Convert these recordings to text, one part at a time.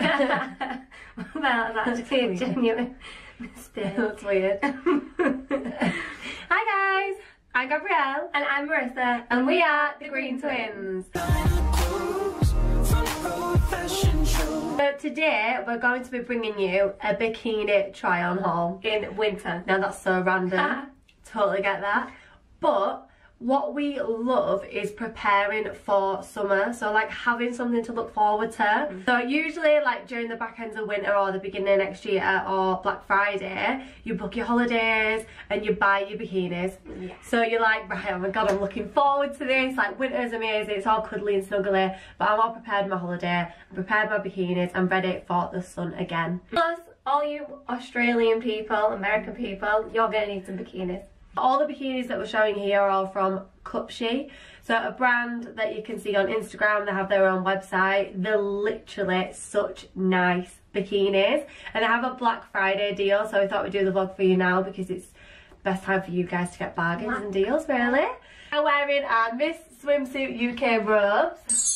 well, that's a genuine mistake. That's weird. Hi guys, I'm Gabrielle. and I'm Marissa, And we are the Green Twins. So today we're going to be bringing you a bikini try on haul in winter. Now that's so random. totally get that. But what we love is preparing for summer. So like having something to look forward to. Mm-hmm. So usually like during the back end of winter or the beginning of next year or Black Friday, you book your holidays and you buy your bikinis. Yes. So you're like, right, oh my god, I'm looking forward to this. Like winter's amazing, it's all cuddly and snuggly. But I'm all prepared my holiday, I'm prepared my bikinis, I'm ready for the sun again. Plus, all you Australian people, American people, you're gonna need some bikinis. All the bikinis that we're showing here are from Cupshe. So a brand that you can see on Instagram, they have their own website. They're literally such nice bikinis. And they have a Black Friday deal, so I thought we'd do the vlog for you now because it's best time for you guys to get bargains and deals really. I'm wearing our Miss Swimsuit UK robes.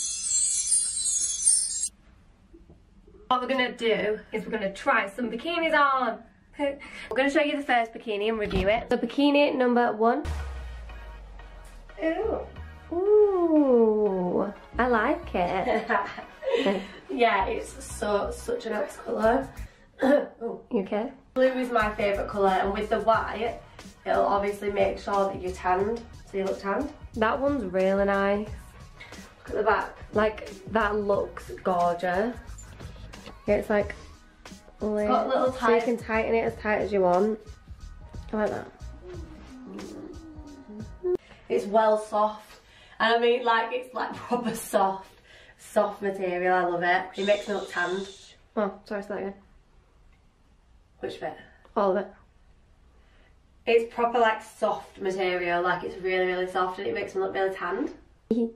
What we're gonna do Is we're gonna try some bikinis on. we're gonna show you the first bikini and review it. So bikini number one. Ooh. Ooh, I like it. yeah, it's so such a nice colour. You okay? Blue is my favourite colour and with the white it'll obviously make sure that you're tanned. So you look tanned. That one's really nice. Look at the back. Like, that looks gorgeous. Yeah, it's like... Got little So you can tighten it as tight as you want. I like that. It's well soft. And I mean like it's like proper soft. Soft material, I love it. It makes me look tanned. Oh, sorry, say that again. Which bit? All of it. It's proper like soft material, like it's really, really soft and it makes me look really tanned.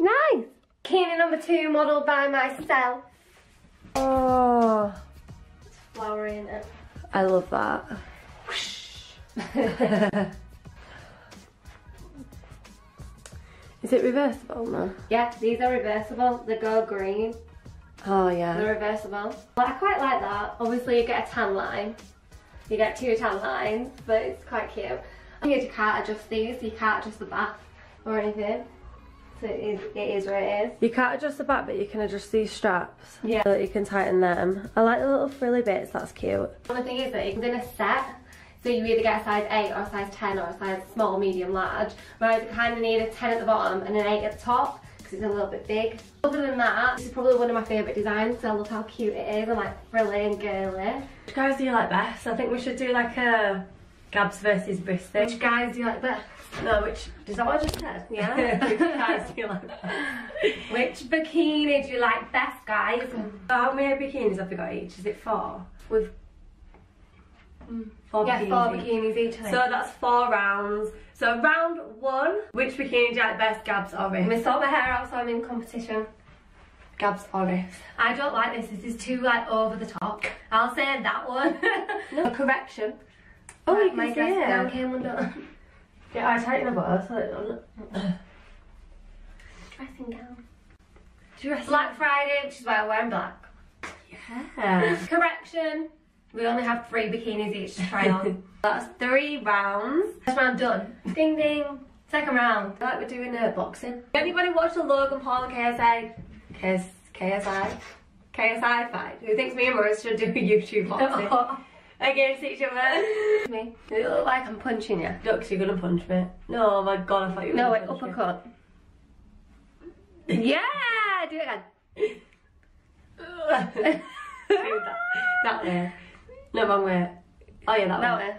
Nice! Bikini number two, modelled by myself. Oh, Flowery in it. I love that. Is it reversible? No. Yeah, these are reversible. They go green. Oh yeah. They're reversible. But I quite like that. Obviously you get a tan line. You get two tan lines, but it's quite cute. Here you can't adjust these, you can't adjust the back or anything. So it is, it is where it is. You can't adjust the back, but you can adjust these straps. Yeah. So that you can tighten them. I like the little frilly bits, that's cute. The only thing is that it comes in a set. So you either get a size 8 or a size 10 or a size small, medium, large. Whereas you kind of need a 10 at the bottom and an 8 at the top because it's a little bit big. Other than that, this is probably one of my favourite designs. So look how cute it is and like frilly and girly. Which guys do you like best? I think we should do like a Gabs versus Briss thing. Which guys do you like best? No, which, is that what I just said? Yeah? which guys do you like best? Which bikini do you like best, guys? Mm. How many bikinis have we got each? Is it four? We've mm. Four Yeah, bikinis four each. bikinis each, I. So that's four rounds. So round one, which bikini do you like best, Gabs or Riff? Gonna sort my hair out so I'm in competition. Gabs or Riff? I don't like this, this is too like over the top. I'll say that one. No correction. Oh, Right, you my can dress see it. down. Okay, undone. Yeah, I tighten the bow so it Dressing down. Dress Black Friday, which is why I'm wearing black. Yeah. Correction. We only have three bikinis each to try on. That's three rounds. First round done. Ding ding. Second round. Like we're doing uh, boxing. Anybody watch the Logan Paul and KSI? KS, KSI? KSI fight? Who thinks me and Maurice should do a YouTube boxing against each other? Me. You look like I'm punching you. Ducks, you're gonna punch me. No, oh my god, I thought you were No, gonna wait, punch me. uppercut. yeah! Do it again. That. That way. No, wrong way. Oh yeah, that, That way. way.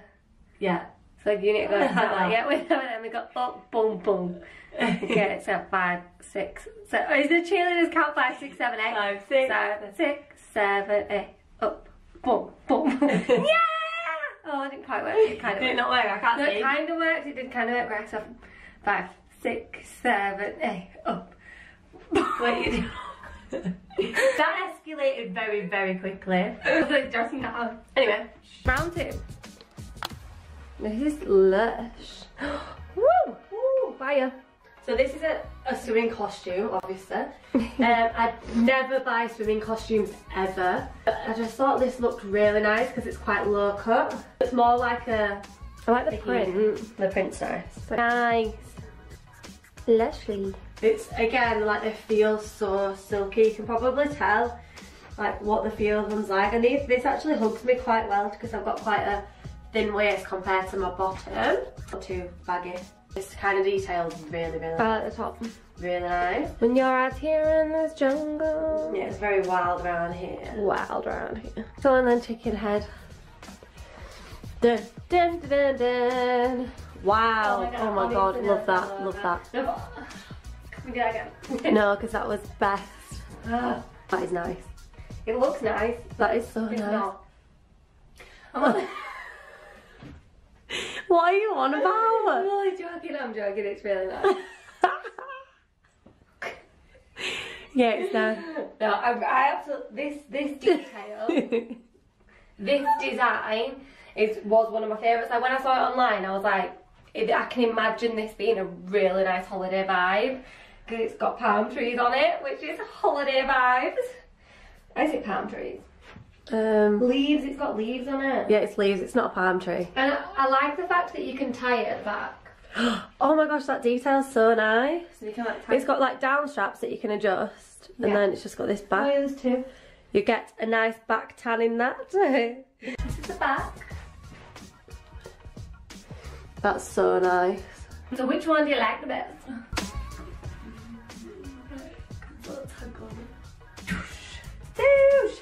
Yeah. So you need to go that way. Yeah, wait, wait, and we go up, boom, boom. Okay, so five, six, seven. Oh, is the cheerleaders count five, six, seven, eight? Five, six. Seven, six, seven, eight. Boom, boom. yeah! Oh, it didn't quite work. It kind of Did it worked. not work? I can't No, it kind of worked. It did kind of work. Right, so five, six, seven, eight. Up. Wait, that escalated very, very quickly. like dressing down. Anyway, Round two. This is lush. Woo! Woo! Fire. So this is a, a swimming costume, obviously. um, I'd never buy swimming costumes ever. But I just thought this looked really nice because it's quite low cut. It's more like a... I like the Bikini. print. The print's nice. Nice. Lovely. It's, again, like they feel so silky. You can probably tell like what the feel of them's like. And these, this actually hugs me quite well because I've got quite a thin waist compared to my bottom. Not too baggy. This kind of detailed really, really, like the top. really nice. When you're out here in this jungle. Yeah, it's very wild around here. Wild around here. So and then chicken head. Dun dun dun dun. dun. Wow. Oh my god, love that, love that. No, but- Can we do that again? No, because that was best. Ah, That is nice. it looks nice. That is so It's nice. not. I'm What are you on I'm about? only joking, I'm joking, it's really nice. yeah, it's nice. No, I, I absolutely, this, this detail, this design is was one of my favourites. Like when I saw it online, I was like, it, I can imagine this being a really nice holiday vibe because it's got palm trees on it, which is holiday vibes. I say palm trees. Um, Leaves, it's got leaves on it. yeah, it's leaves. It's not a palm tree. And I, I like the fact that you can tie it at the back. Oh my gosh, that detail's so nice. So you can like tie It's got like down straps that you can adjust, and then it's just got this Oh, back. yeah, there's two. You get a nice back tan in that. This is the back. That's so nice. So which one do you like the best? Douche.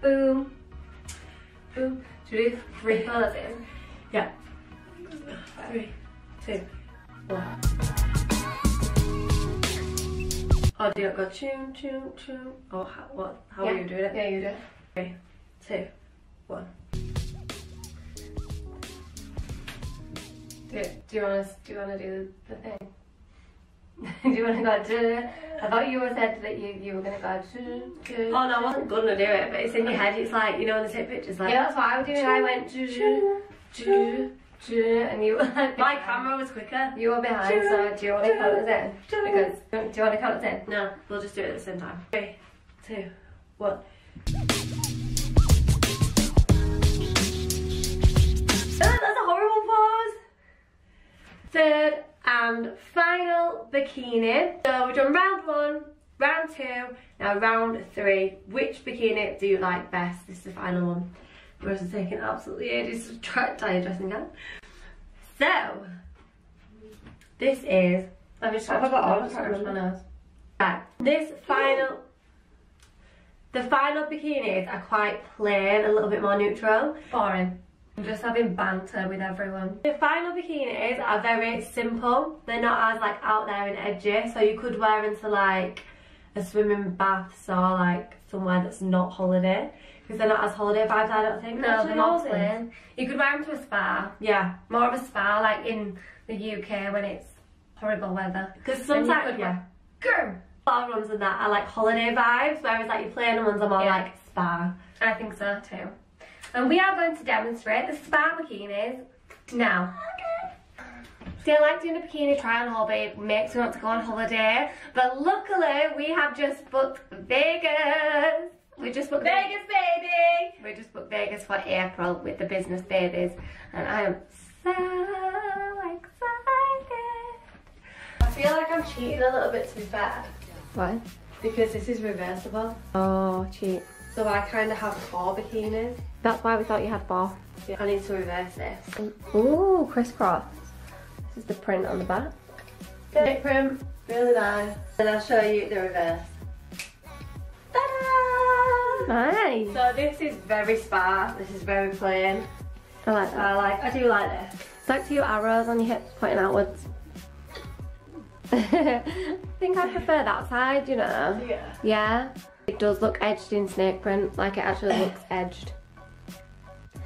Boom. Boom. Should we do three colours oh, in? Yeah. Three, two, one. Oh, do you not go tune, tune, tune? Oh, how, what? How are you doing it? Yeah, you do it. Three, two, one. Do, do you want to do you want to do the thing? do you want to go to? I thought you were said that you you were gonna go to. to Oh no, I wasn't gonna do it, but it's in your head. It's like you know when they take pictures, like Yeah, that's what I was doing. I went to, to, to, and you were like, my camera was quicker. You were behind, so do you want to count us in? Because do you want to count us in? No, we'll just do it at the same time. Three, two, one. Third and final bikini. So we've done round one, round two, now round three. Which bikini do you like best? This is the final one. Whereas it's taking absolutely ages to try tie a dressing gown. So, this is I've just What have I got on? I can't scratched my nose. Right. This final, the final bikinis are quite plain, a little bit more neutral. Boring. Just having banter with everyone. The final bikinis are very simple. They're not as like out there and edgy, so you could wear into like a swimming bath or like somewhere that's not holiday because they're not as holiday vibes. I don't think. No, they're more yours plain. You could wear them to a spa. Yeah, More of a spa, like in the UK when it's horrible weather. because sometimes could yeah, Go! ballrooms and that are like holiday vibes, whereas like your plain ones are more Yeah. like spa. I think so too. And we are going to demonstrate the spa bikinis now. See, I like doing a bikini try on haul, it makes me want to go on holiday. But luckily, we have just booked Vegas. We just booked Vegas, baby. We just booked Vegas for April with the business babies, and I am so excited. I feel like I'm cheating a little bit to be fair, Why? because this is reversible. Oh, cheat. So I kind of have four bikinis. That's why we thought you had four. I need to reverse this. Ooh, crisscross. This is the print on the back. Big print, really nice. And I'll show you the reverse. Nice. So this is very sparse. This is very plain. I like that. I like. I do like this. It's like two arrows on your hips pointing outwards. I think I prefer that side, you know. Yeah. Yeah. It does look edged in snake print, like it actually looks edged.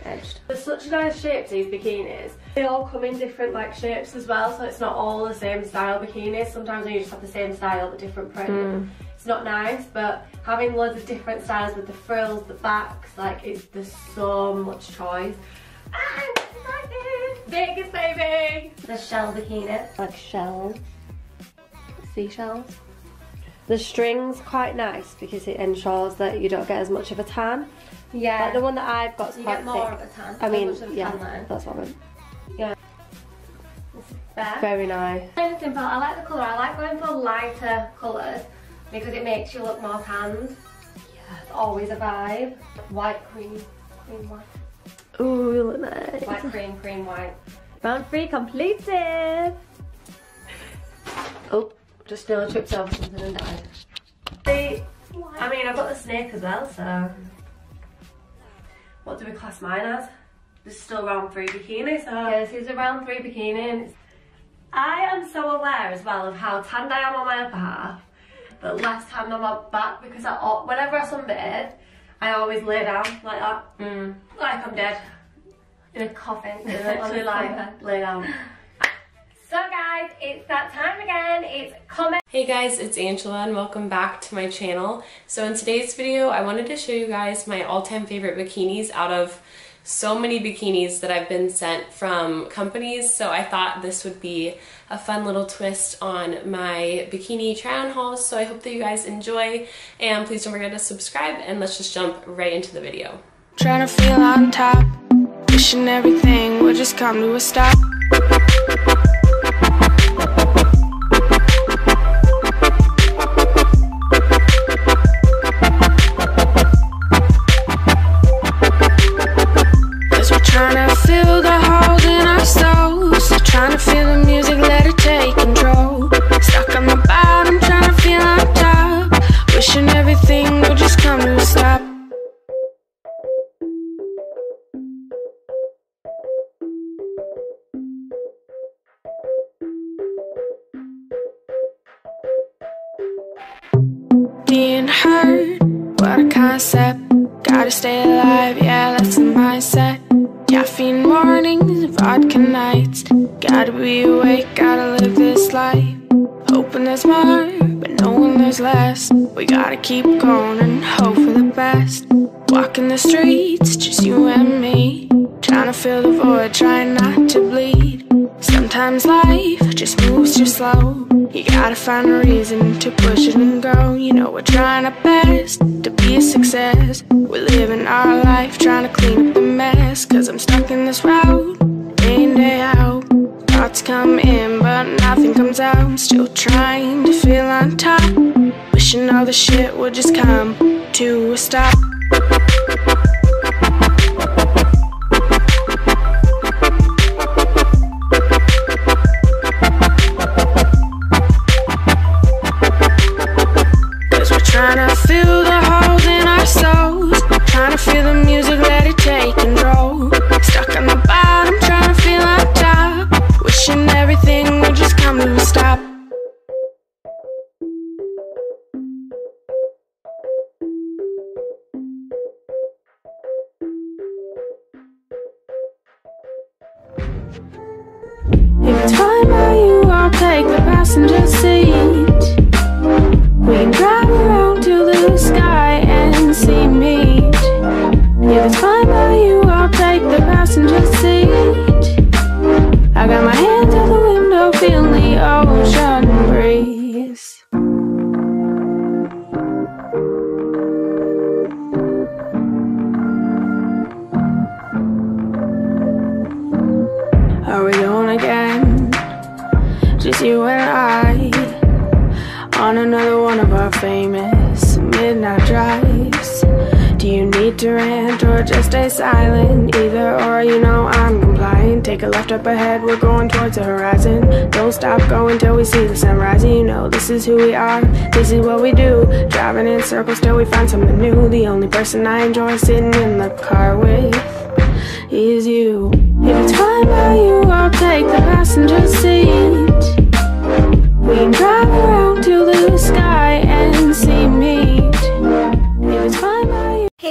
Edged. There's such a nice shapes these bikinis. They all come in different like shapes as well, so it's not all the same style bikinis. Sometimes you just have the same style but different print. Mm. It's not nice, but having loads of different styles with the frills, the backs, like it's there's so much choice. I'm excited. Vegas, baby! The shell bikini. Like shells. Seashells. The string's quite nice because it ensures that you don't get as much of a tan. Yeah. Like the one that I've got you get more thick. of a tan. I mean, yeah, tan that's what I meant. Yeah. Fair. Very nice. Of simple. I like the colour. I like going for lighter colours because it makes you look more tanned. Yeah. It's always a vibe. White, cream, cream, white. Ooh, you look nice. White, cream, cream, white. Round three completed. Oh, just nearly tripped over something and died. See, I mean, I've got the snake as well, so. What do we class mine as? This is still round three bikini, so. Yeah, this is a round three bikini I am so aware as well of how tanned I am on my upper half, but less tanned on my back because I, whenever I sunbathe, I always lay down like that, mm, like I'm dead. in a coffin. Literally like lay down. So guys, it's that time again. It's comment. Hey guys, it's Angela and welcome back to my channel. So in today's video, I wanted to show you guys my all-time favorite bikinis out of so many bikinis that I've been sent from companies. So I thought this would be a fun little twist on my bikini try-on hauls. So I hope that you guys enjoy and please don't forget to subscribe and let's just jump right into the video. Trying to feel on top, wishing everything would just come to a stop. This route, day in, day out. Thoughts come in, but nothing comes out. I'm still trying to feel on top. Wishing all the shit would just come to a stop. If it's fine by you, I'll take the passenger seat. We can drive around to the sky and see meet. If it's fine by you, I'll take the passenger seat. Stay silent? Either or, you know I'm compliant. Take a left up ahead, we're going towards the horizon. Don't stop going till we see the sunrise. You know this is who we are, this is what we do. Driving in circles till we find something new. The only person I enjoy sitting in the car with is you. If it's fine by you, I'll take the passenger seat. We can drive around to the sky and see meet. If it's fine by.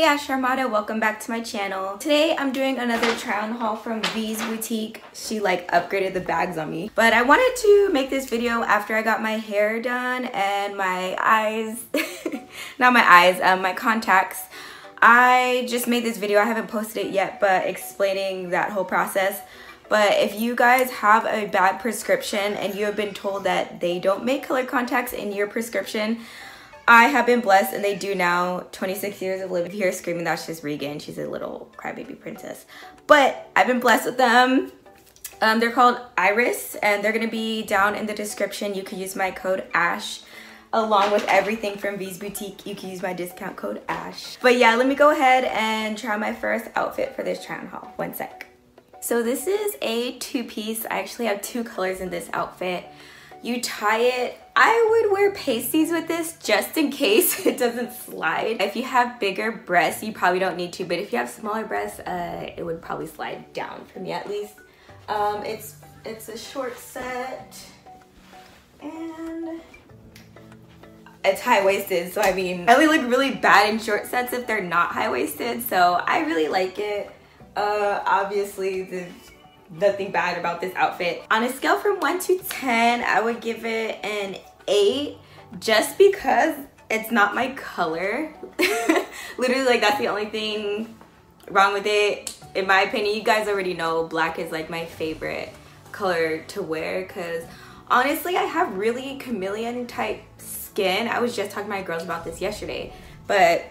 Hey Ash Armada, welcome back to my channel. Today I'm doing another try on haul from V's Boutique. She like upgraded the bags on me. But I wanted to make this video after I got my hair done and my eyes, not my eyes, um, my contacts. I just made this video, I haven't posted it yet, but explaining that whole process. But if you guys have a bad prescription and you have been told that they don't make color contacts in your prescription, I have been blessed and they do now. 26 years of living here screaming that's just Regan. She's a little crybaby princess. But I've been blessed with them. Um, they're called Iris and they're gonna be down in the description. You can use my code ASH along with everything from V's Boutique. You can use my discount code ASH. But yeah, let me go ahead and try my first outfit for this try on haul. One sec. So this is a two piece. I actually have two colors in this outfit. You tie it, I would wear pasties with this just in case it doesn't slide. If you have bigger breasts, you probably don't need to, but if you have smaller breasts, uh, it would probably slide down for me at least. Um, it's, it's a short set and it's high-waisted. So I mean, I only look really bad in short sets if they're not high-waisted. So I really like it. Uh, obviously the nothing bad about this outfit. On a scale from 1 to 10, I would give it an 8 just because it's not my color. Literally, like, that's the only thing wrong with it. In my opinion, you guys already know black is like my favorite color to wear because honestly, I have really chameleon type skin. I was just talking to my girls about this yesterday, but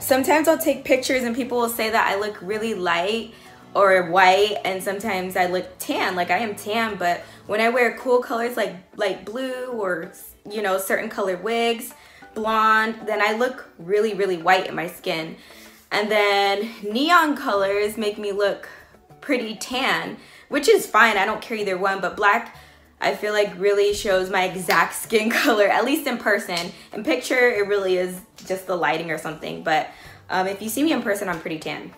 sometimes I'll take pictures and people will say that I look really light or white and sometimes I look tan like I am tan but when I wear cool colors like like blue or you know certain color wigs blonde then I look really really white in my skin. And then neon colors make me look pretty tan which is fine I don't care either one but black I feel like really shows my exact skin color at least in person. In picture it really is just the lighting or something but um, if you see me in person I'm pretty tan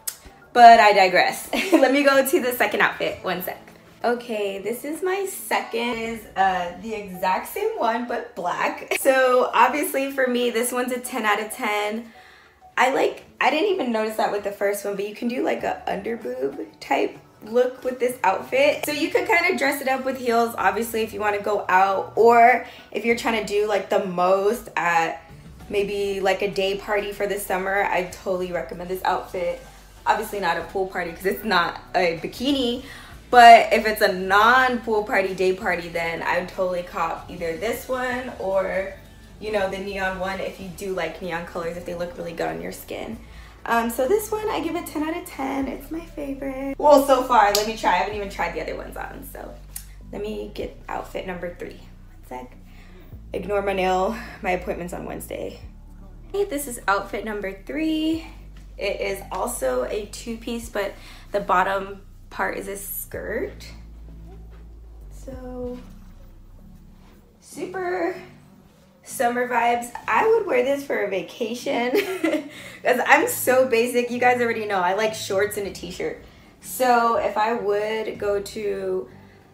but I digress. Let me go to the second outfit. One sec. Okay, this is my second. is uh, the exact same one, but black. So obviously for me, this one's a 10 out of 10. I like, I didn't even notice that with the first one, but you can do like a under boob type look with this outfit. So you could kind of dress it up with heels, obviously, if you want to go out, or if you're trying to do like the most at maybe like a day party for the summer, I totally recommend this outfit obviously not a pool party because it's not a bikini but if it's a non-pool party day party then i would totally cop either this one or you know the neon one if you do like neon colors if they look really good on your skin. Um, so this one i give it 10 out of 10 it's my favorite. Well so far let me try. I haven't even tried the other ones on so let me get outfit number three. One sec. Ignore my nail my appointment's on wednesday. This is outfit number three it is also a two-piece, but the bottom part is a skirt. So, super summer vibes. I would wear this for a vacation because I'm so basic. You guys already know I like shorts and a t-shirt. So if I would go to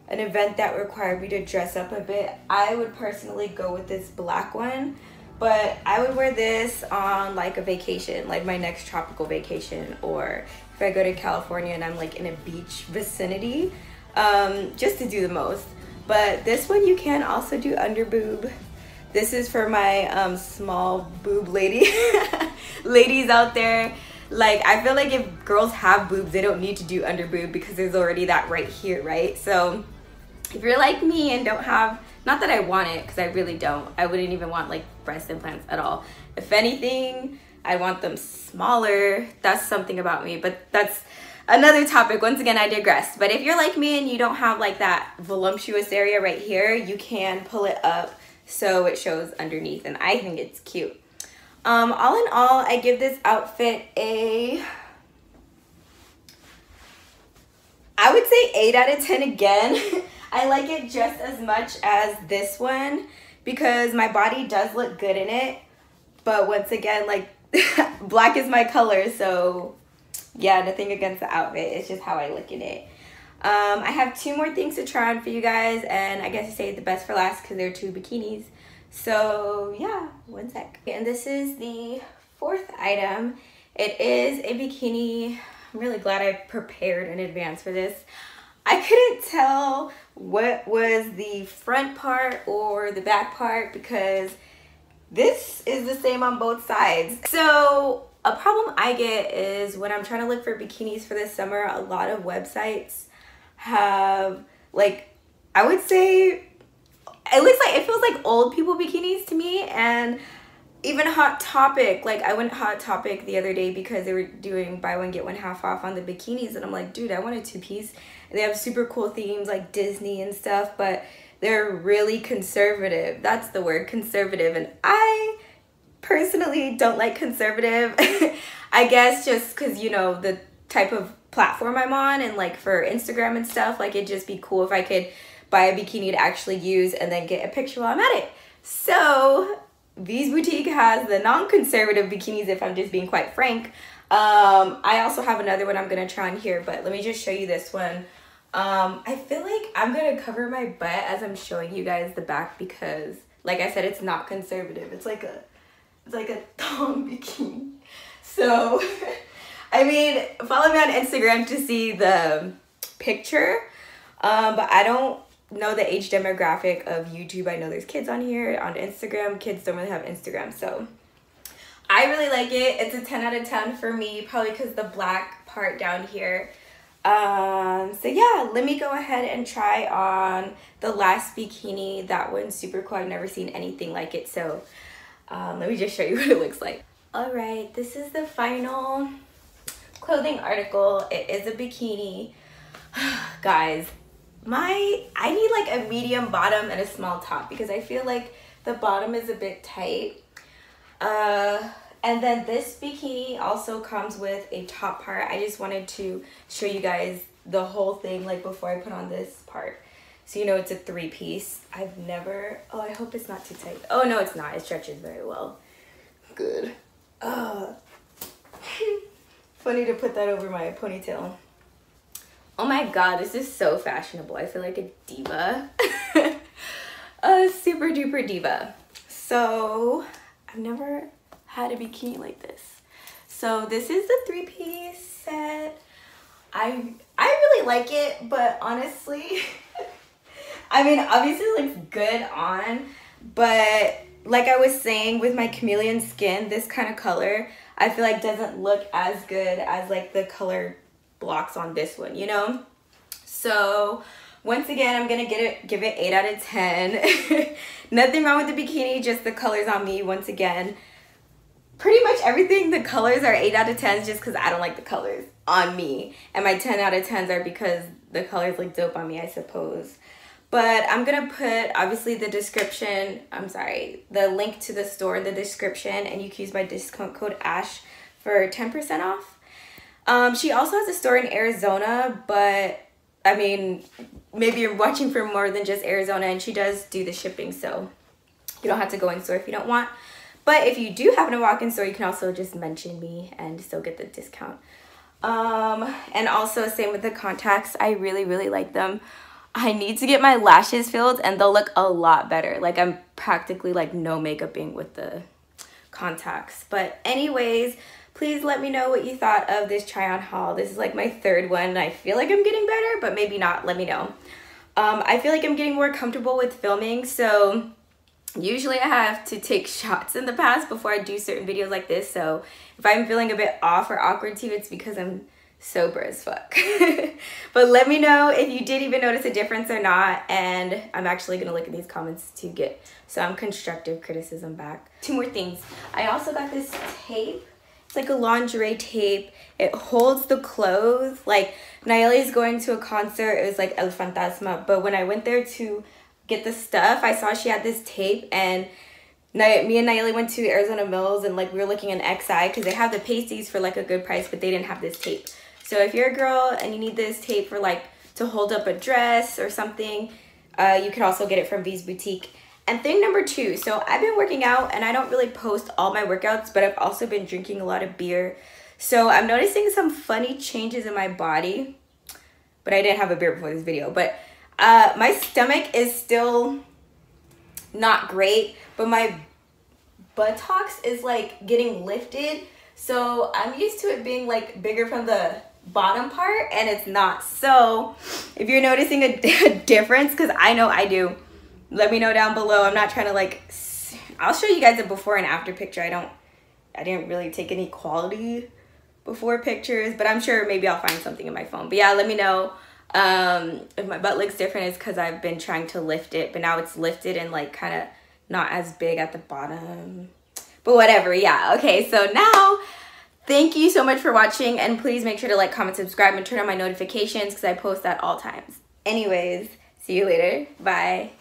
an event that required me to dress up a bit, I would personally go with this black one but I would wear this on like a vacation, like my next tropical vacation, or if I go to California and I'm like in a beach vicinity, um, just to do the most. But this one you can also do under boob. This is for my um, small boob lady, ladies out there. Like I feel like if girls have boobs, they don't need to do under boob because there's already that right here, right? So if you're like me and don't have not that I want it, because I really don't. I wouldn't even want like breast implants at all. If anything, I want them smaller. That's something about me, but that's another topic. Once again, I digress. But if you're like me and you don't have like that voluptuous area right here, you can pull it up so it shows underneath, and I think it's cute. Um, all in all, I give this outfit a I would say 8 out of 10 again. I like it just as much as this one because my body does look good in it. But once again, like black is my color, so yeah, nothing against the outfit. It's just how I look in it. Um, I have two more things to try on for you guys, and I guess I say the best for last because they're two bikinis. So yeah, one sec. And this is the fourth item. It is a bikini. I'm really glad I prepared in advance for this. I couldn't tell what was the front part or the back part because this is the same on both sides. So a problem I get is when I'm trying to look for bikinis for this summer, a lot of websites have like I would say it looks like it feels like old people bikinis to me and even Hot Topic, like I went Hot Topic the other day because they were doing buy one get one half off on the bikinis and I'm like, dude, I want a two piece. They have super cool themes like Disney and stuff, but they're really conservative. That's the word, conservative. And I personally don't like conservative. I guess just cuz you know the type of platform I'm on and like for Instagram and stuff, like it'd just be cool if I could buy a bikini to actually use and then get a picture while I'm at it. So V's Boutique has the non-conservative bikinis if I'm just being quite frank. Um, I also have another one I'm to try on here, but let me just show you this one. Um, I feel like I'm to cover my butt as I'm showing you guys the back because, like I said, it's not conservative. It's like a, it's like a thong bikini. So, I mean, follow me on Instagram to see the picture. Um, but I don't know the age demographic of YouTube. I know there's kids on here. On Instagram, kids don't really have Instagram. So I really like it. It's a 10 out of 10 for me, probably because the black part down here. Um, so yeah, let me go ahead and try on the last bikini. That one's super cool. I've never seen anything like it. So um, let me just show you what it looks like. All right, this is the final clothing article. It is a bikini. Guys, my I need like a medium bottom and a small top because I feel like the bottom is a bit tight. Uh, and then this bikini also comes with a top part. I just wanted to show you guys the whole thing like before I put on this part. So you know it's a three piece. I've never, oh I hope it's not too tight. Oh no it's not, it stretches very well. Good. Uh, funny to put that over my ponytail. Oh my god, this is so fashionable. I feel like a diva. a super duper diva. So, I've never had a bikini like this. So, this is the three-piece set. I I really like it, but honestly, I mean, obviously it looks good on, but like I was saying with my chameleon skin, this kind of color, I feel like doesn't look as good as like the color blocks on this one, you know? So once again, I'm gonna get it, give it 8 out of 10. Nothing wrong with the bikini, just the colors on me once again. Pretty much everything, the colors are 8 out of 10s just because I don't like the colors on me. And my 10 out of 10s are because the colors look dope on me, I suppose. But I'm gonna put obviously the description, I'm sorry, the link to the store in the description and you can use my discount code ASH for 10% off. Um, she also has a store in Arizona, but I mean, maybe you're watching for more than just Arizona and she does do the shipping, so you don't have to go in store if you don't want. But if you do happen to walk in store, you can also just mention me and still get the discount. Um, and also same with the contacts. I really, really like them. I need to get my lashes filled and they'll look a lot better. Like I'm practically like no makeuping with the contacts. But anyways, please let me know what you thought of this try on haul. This is like my third one. I feel like I'm getting better, but maybe not. Let me know. Um, I feel like I'm getting more comfortable with filming, so usually I have to take shots in the past before I do certain videos like this, so if I'm feeling a bit off or awkward too, it's because I'm sober as fuck. but let me know if you did even notice a difference or not, and I'm actually gonna look at these comments to get some constructive criticism back. Two more things. I also got this tape it's like a lingerie tape. It holds the clothes. Like Nayeli is going to a concert. It was like El Fantasma. But when I went there to get the stuff, I saw she had this tape and me and Nayeli went to Arizona Mills and like we were looking in XI because they have the pasties for like a good price, but they didn't have this tape. So if you're a girl and you need this tape for like to hold up a dress or something, uh, you can also get it from V's Boutique. And thing number two, so I've been working out and I don't really post all my workouts, but I've also been drinking a lot of beer. So I'm noticing some funny changes in my body, but I didn't have a beer before this video. But uh, my stomach is still not great, but my buttocks is like getting lifted. So I'm used to it being like bigger from the bottom part and it's not. So if you're noticing a, a difference, because I know I do, let me know down below. I'm not trying to like, I'll show you guys a before and after picture. I don't, I didn't really take any quality before pictures, but I'm sure maybe I'll find something in my phone. But yeah, let me know Um, if my butt looks different, it's because I've been trying to lift it, but now it's lifted and like kind of not as big at the bottom. But whatever, yeah. Okay, so now thank you so much for watching and please make sure to like, comment, subscribe, and turn on my notifications because I post at all times. Anyways, see you later. Bye.